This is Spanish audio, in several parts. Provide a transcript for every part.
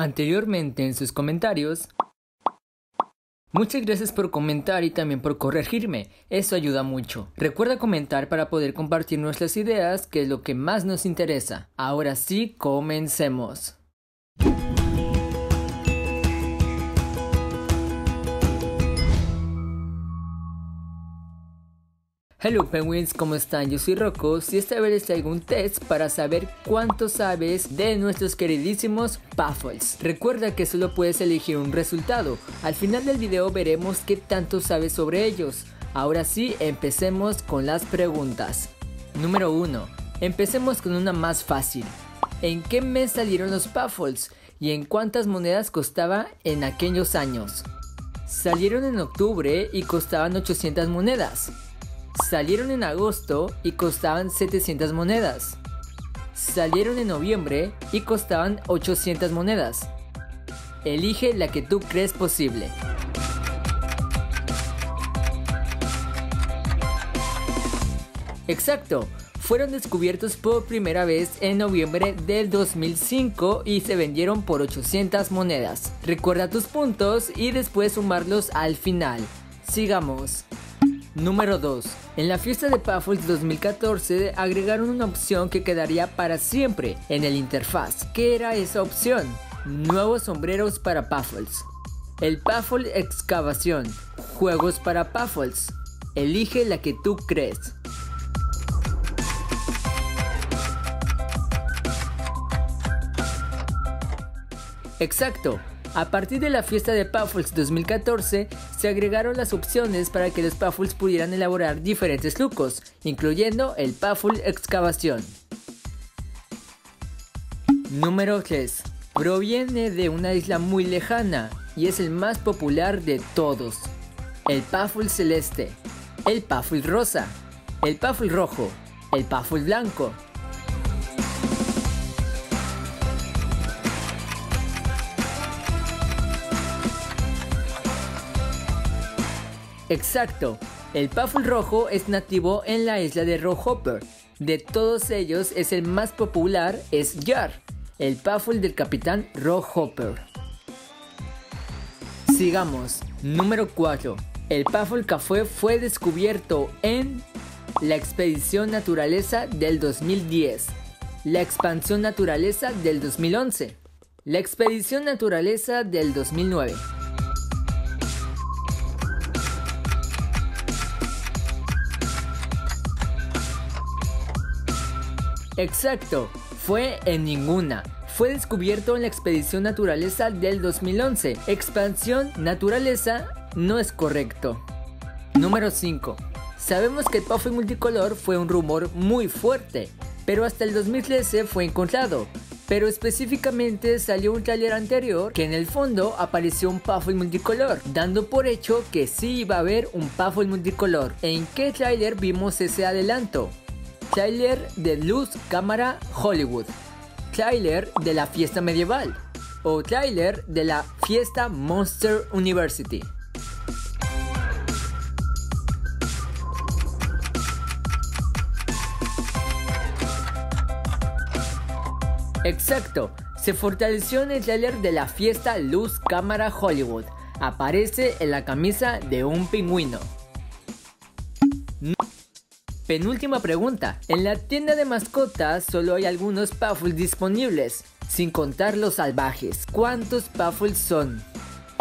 anteriormente en sus comentarios. Muchas gracias por comentar y también por corregirme, eso ayuda mucho. Recuerda comentar para poder compartir nuestras ideas, que es lo que más nos interesa. Ahora sí, comencemos. Hello Penguins, ¿cómo están? Yo soy Rocco y esta vez les traigo un test para saber cuánto sabes de nuestros queridísimos Puffles. Recuerda que solo puedes elegir un resultado. Al final del video veremos qué tanto sabes sobre ellos. Ahora sí, empecemos con las preguntas. Número 1. Empecemos con una más fácil. ¿En qué mes salieron los Puffles? ¿Y en cuántas monedas costaba en aquellos años? Salieron en octubre y costaban 800 monedas. Salieron en agosto y costaban 700 monedas. Salieron en noviembre y costaban 800 monedas. Elige la que tú crees posible. Exacto, fueron descubiertos por primera vez en noviembre del 2005 y se vendieron por 800 monedas. Recuerda tus puntos y después sumarlos al final. Sigamos. Número 2. En la fiesta de Puffles 2014 agregaron una opción que quedaría para siempre en el interfaz. ¿Qué era esa opción? Nuevos sombreros para Puffles. El Puffle Excavación. Juegos para Puffles. Elige la que tú crees. Exacto, a partir de la fiesta de Puffles 2014, se agregaron las opciones para que los Puffles pudieran elaborar diferentes lucos, incluyendo el Puffle Excavación. Número 3. Proviene de una isla muy lejana y es el más popular de todos. El Puffle Celeste, el Puffle Rosa, el Puffle Rojo, el Puffle Blanco, Exacto, el Puffle rojo es nativo en la isla de Rohopper. De todos ellos es el más popular es Jar, el Puffle del capitán Rohopper. Sigamos, número 4. El Puffle Café fue descubierto en la Expedición Naturaleza del 2010, la Expansión Naturaleza del 2011, la Expedición Naturaleza del 2009. Exacto, fue en ninguna. Fue descubierto en la expedición Naturaleza del 2011. Expansión Naturaleza no es correcto. Número 5. Sabemos que el puffle multicolor fue un rumor muy fuerte, pero hasta el 2013 fue encontrado. Pero específicamente salió un trailer anterior que en el fondo apareció un Puffle multicolor, dando por hecho que sí iba a haber un Puffle multicolor. ¿En qué trailer vimos ese adelanto? Trailer de Luz Cámara Hollywood. Trailer de la fiesta medieval. O trailer de la fiesta Monster University. Exacto, se fortaleció en el trailer de la fiesta Luz Cámara Hollywood. Aparece en la camisa de un pingüino. Penúltima pregunta. En la tienda de mascotas solo hay algunos Puffles disponibles, sin contar los salvajes. ¿Cuántos Puffles son?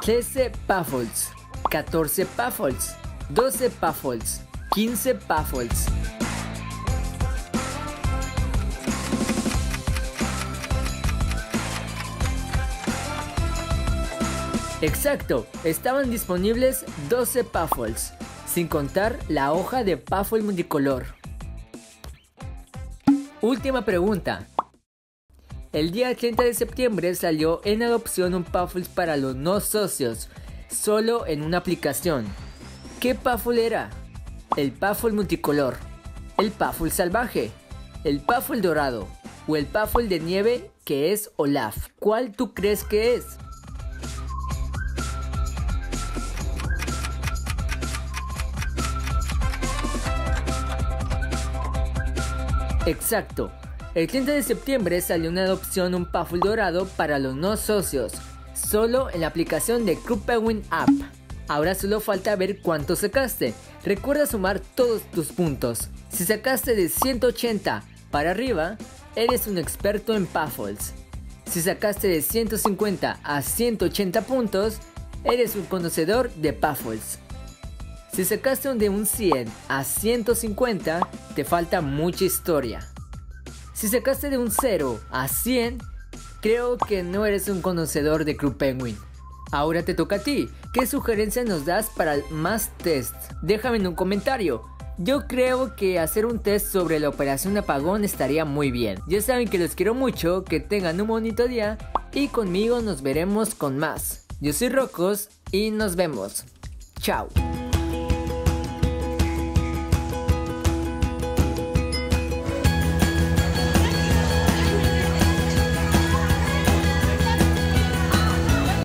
13 Puffles, 14 Puffles, 12 Puffles, 15 Puffles. Exacto, estaban disponibles 12 Puffles sin contar la hoja de Puffle multicolor. Última pregunta. El día 30 de septiembre salió en adopción un Puffle para los no socios, solo en una aplicación. ¿Qué Puffle era? El Puffle multicolor, el Puffle salvaje, el Puffle dorado o el Puffle de nieve que es Olaf. ¿Cuál tú crees que es? Exacto. El 30 de septiembre salió una adopción un Puffle dorado para los no socios, solo en la aplicación de Club App. Ahora solo falta ver cuánto sacaste. Recuerda sumar todos tus puntos. Si sacaste de 180 para arriba, eres un experto en Puffles. Si sacaste de 150 a 180 puntos, eres un conocedor de Puffles. Si sacaste de un 100 a 150, te falta mucha historia. Si sacaste de un 0 a 100, creo que no eres un conocedor de Club Penguin. Ahora te toca a ti. ¿Qué sugerencias nos das para más tests? Déjame en un comentario. Yo creo que hacer un test sobre la operación apagón estaría muy bien. Ya saben que los quiero mucho, que tengan un bonito día y conmigo nos veremos con más. Yo soy Rocos y nos vemos. Chao.